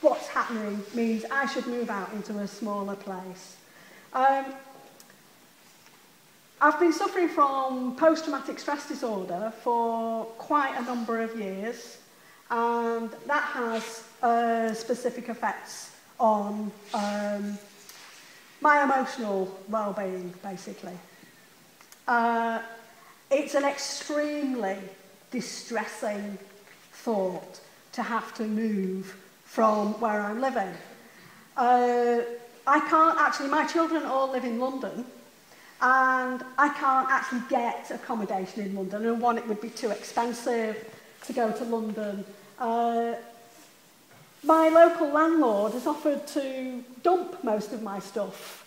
what's happening means I should move out into a smaller place. Um, I've been suffering from post-traumatic stress disorder for quite a number of years, and that has uh, specific effects on um, my emotional well-being, basically. Uh, it's an extremely distressing thought to have to move from where I'm living. Uh, I can't actually, my children all live in London, and I can't actually get accommodation in London. And one, it would be too expensive to go to London. Uh, my local landlord has offered to dump most of my stuff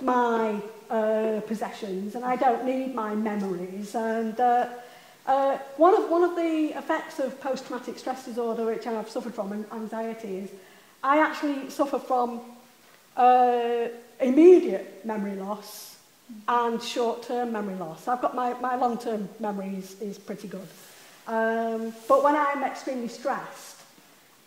my uh, possessions and I don't need my memories. And uh, uh, one of one of the effects of post-traumatic stress disorder, which I've suffered from, and anxiety, is I actually suffer from uh, immediate memory loss and short-term memory loss. I've got my, my long-term memory is, is pretty good. Um, but when I'm extremely stressed,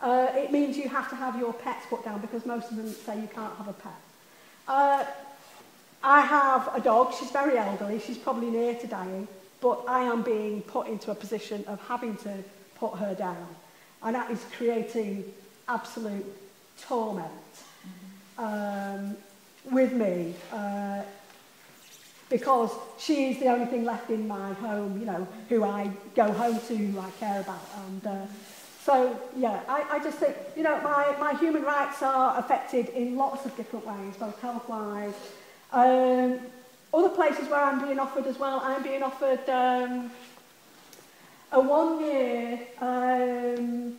uh, it means you have to have your pets put down because most of them say you can't have a pet. Uh, I have a dog, she's very elderly, she's probably near to dying, but I am being put into a position of having to put her down. And that is creating absolute torment mm-hmm. um, with me. Uh, because she is the only thing left in my home, you know, who I go home to, who I care about. And uh, so, yeah, I, I just think, you know, my, my human rights are affected in lots of different ways, both health-wise. Um, other places where I'm being offered as well, I'm being offered um, a one-year um,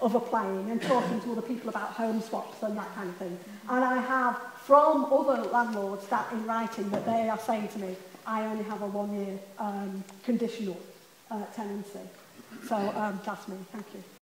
of applying and talking to other people about home swaps and that kind of thing. And I have from other landlords that in writing that they are saying to me, I only have a one-year um, conditional uh, tenancy. So um, that's me. Thank you.